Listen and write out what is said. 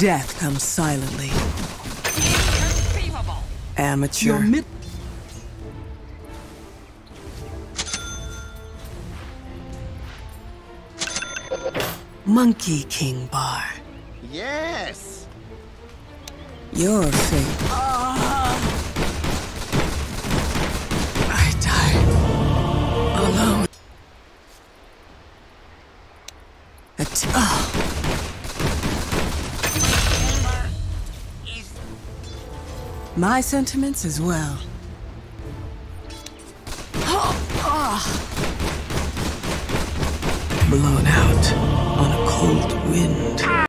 Death comes silently. Inconceivable. Amateur. Monkey King Bar. Yes. Your fate. I die alone. At- ah, my sentiments as well. Blown out on a cold wind.